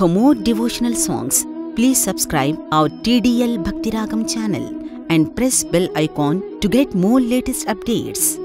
For more devotional songs, please subscribe our TDL Bhakti Ragam channel and press bell icon to get more latest updates.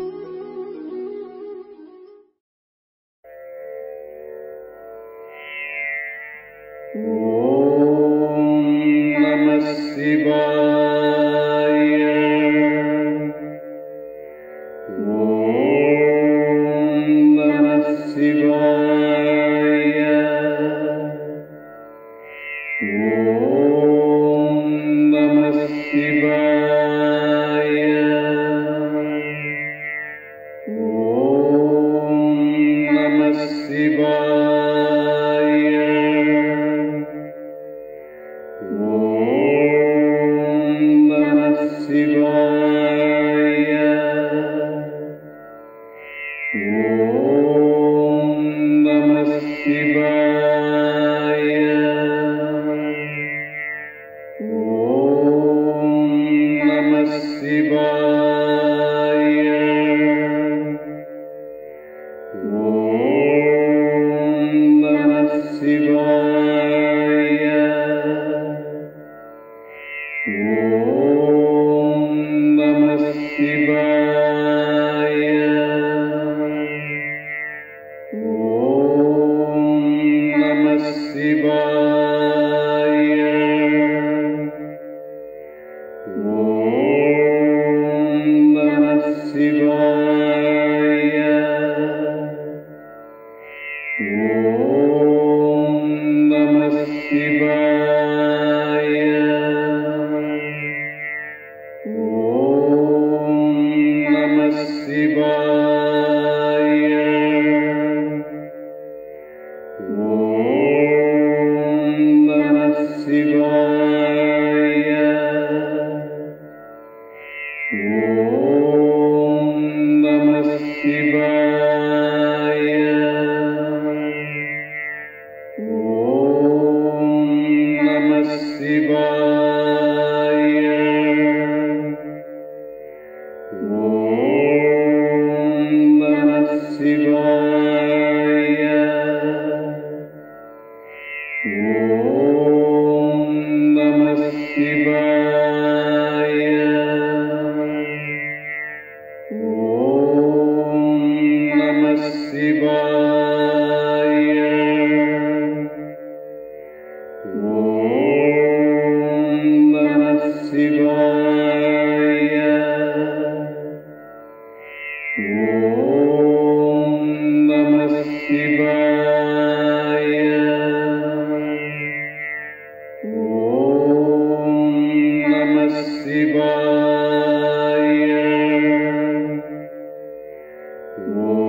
Ooh.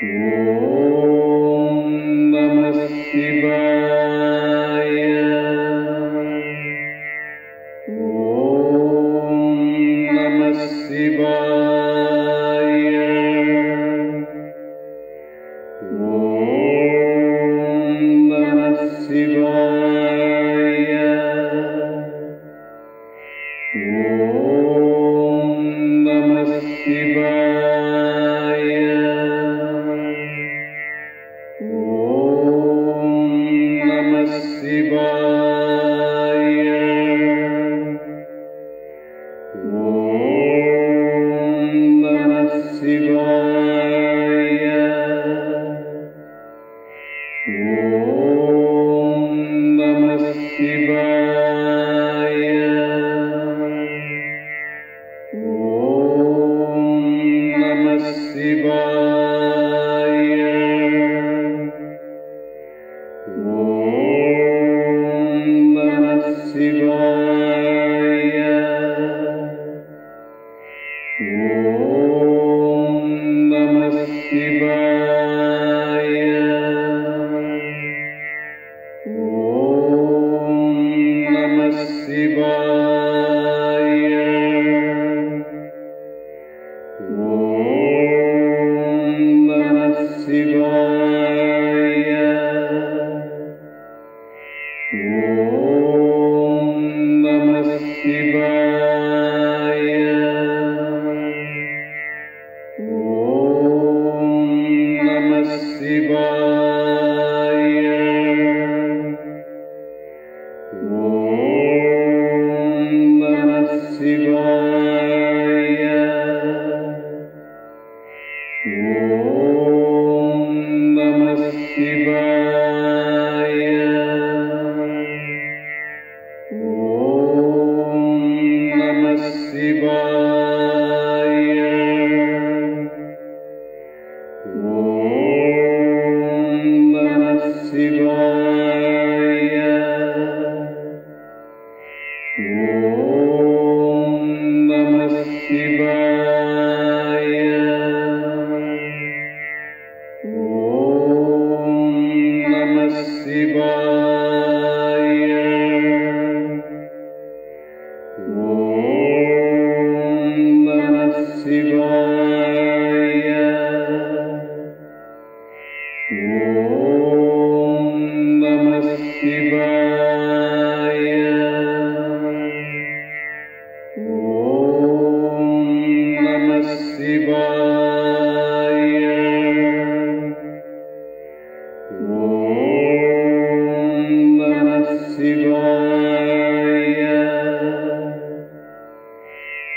Yeah.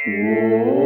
Whoa.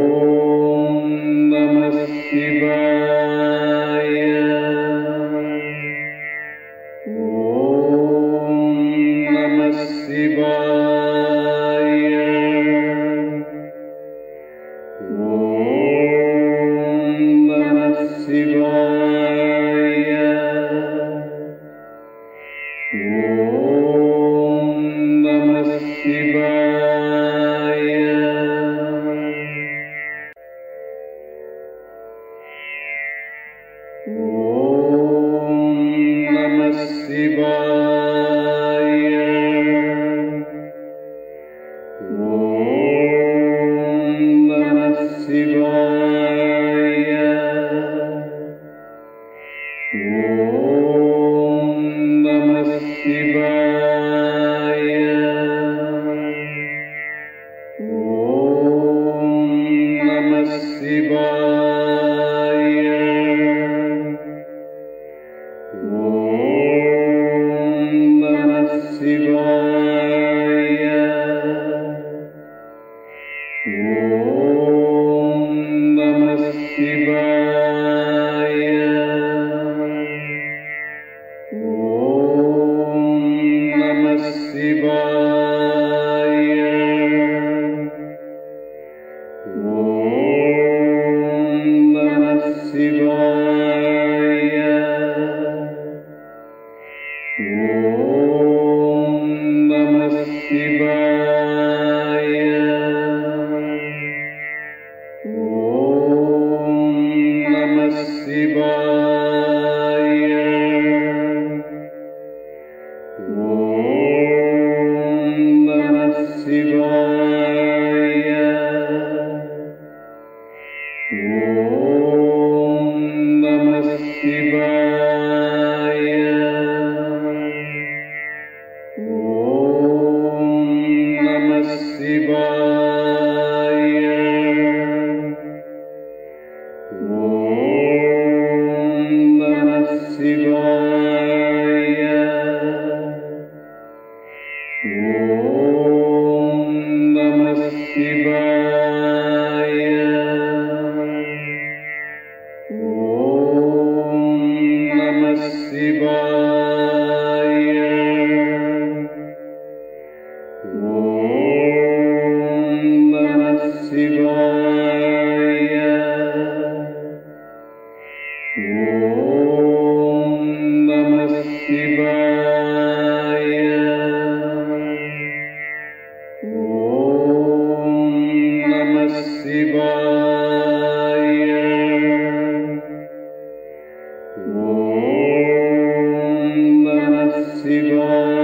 Amen.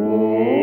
Música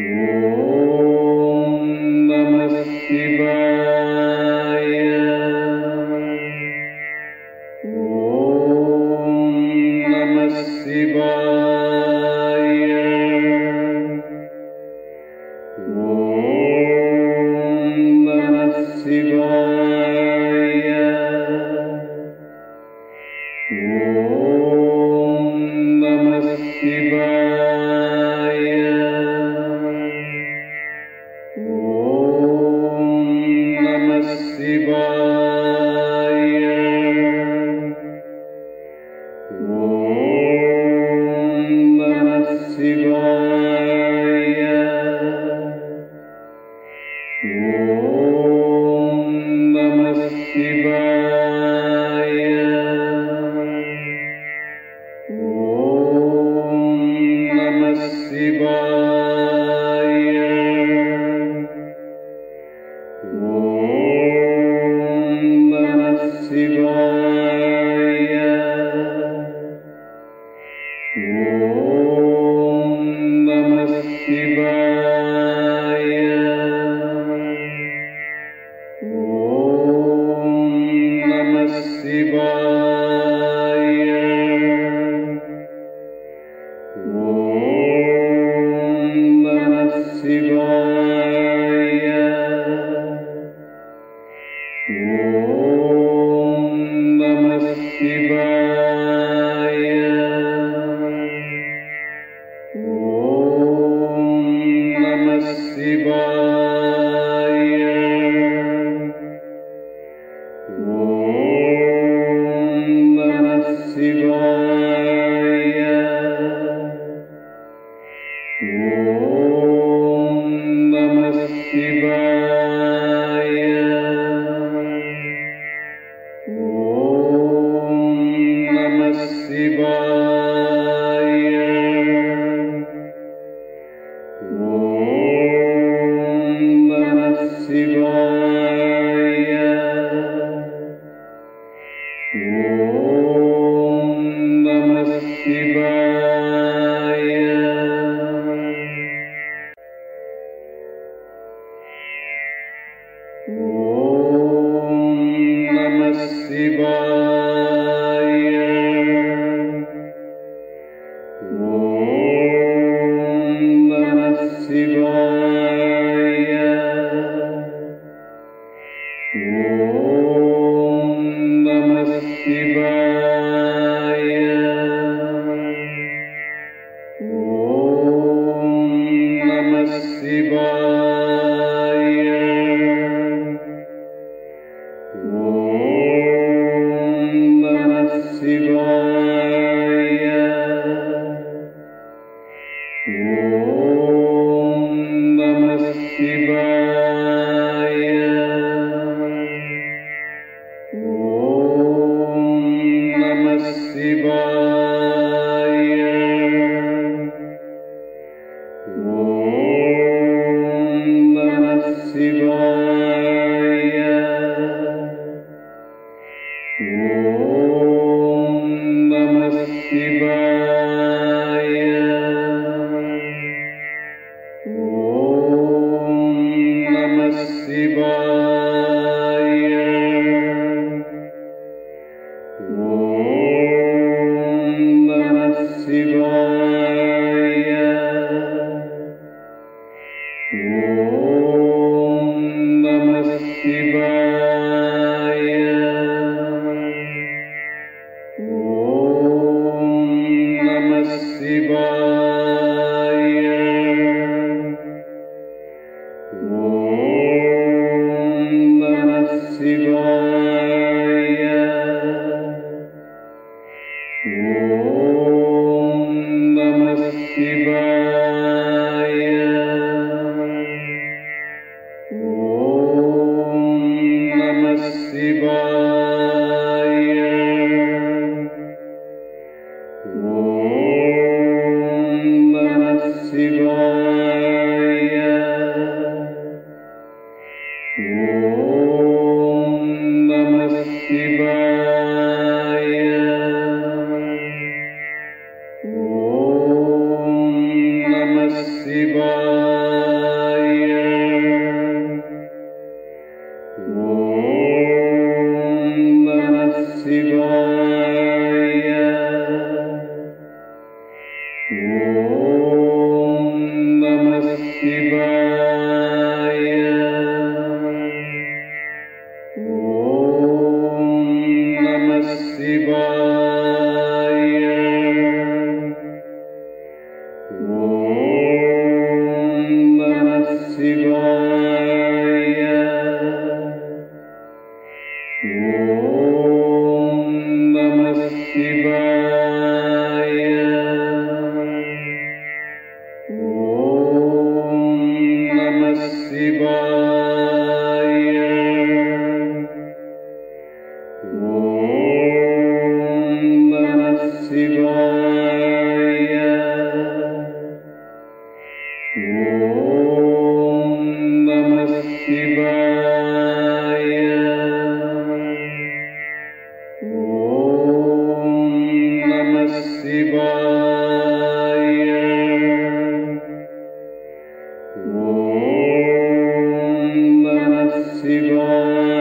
Oh. Lord. Om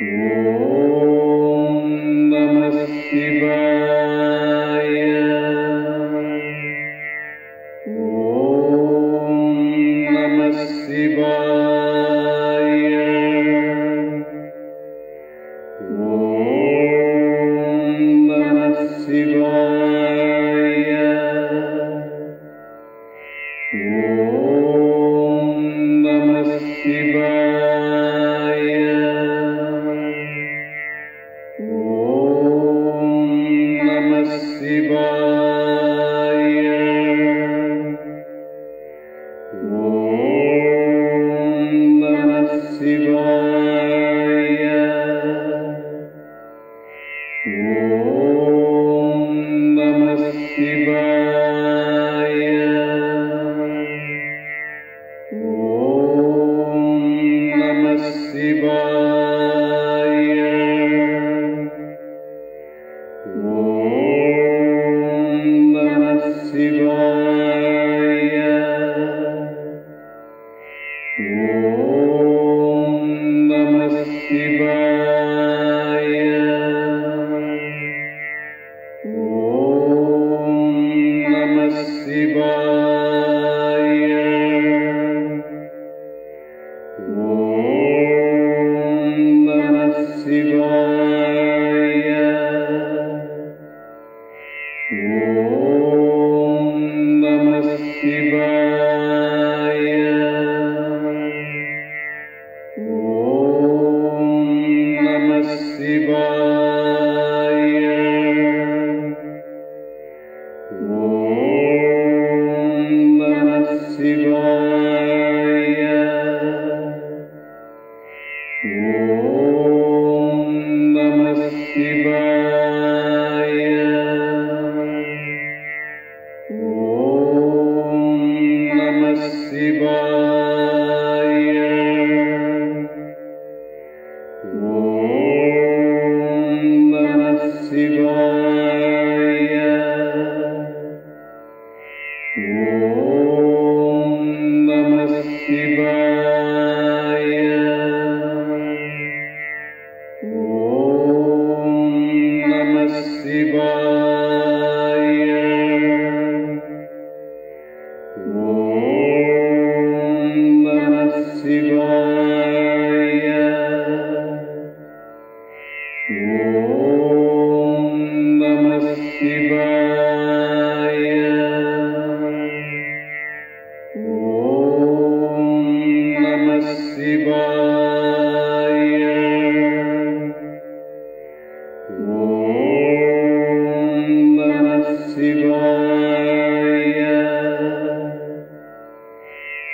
Oh.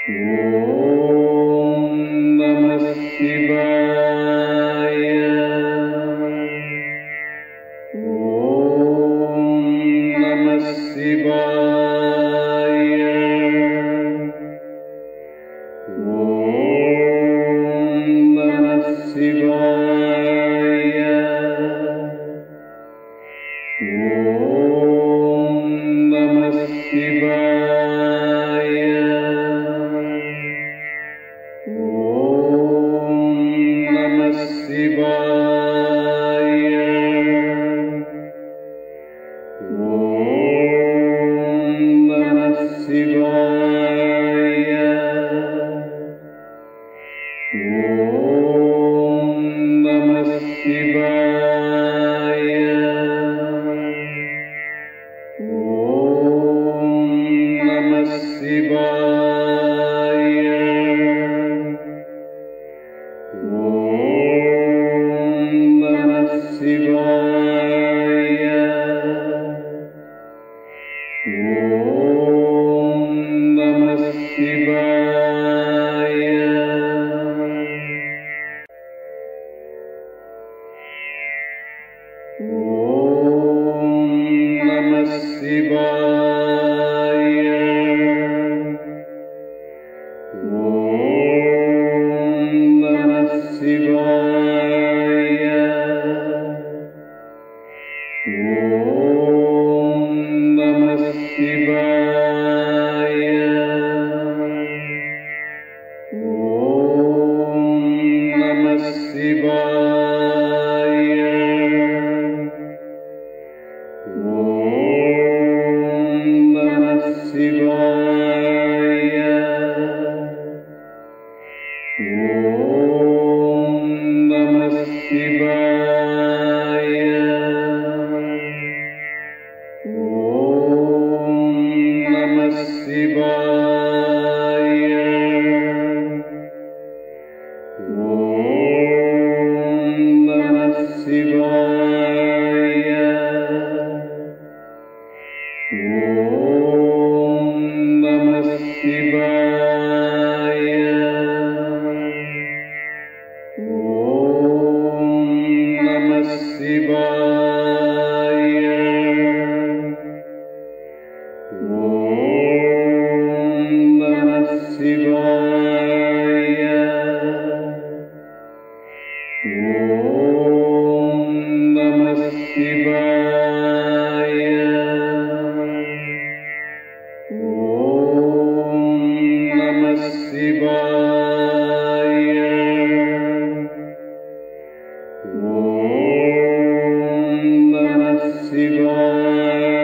Whoa. Música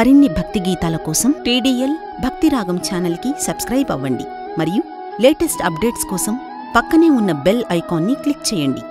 మరిన్ని భక్తి గీతాల కోసం TDL భక్తిరాగం ఛానల్కి subscribe అవ్వండి. మరియు latest updates కోసం పక్కనే ఉన్న బెల్ ఐకాన్ని క్లిక్ చేయండి.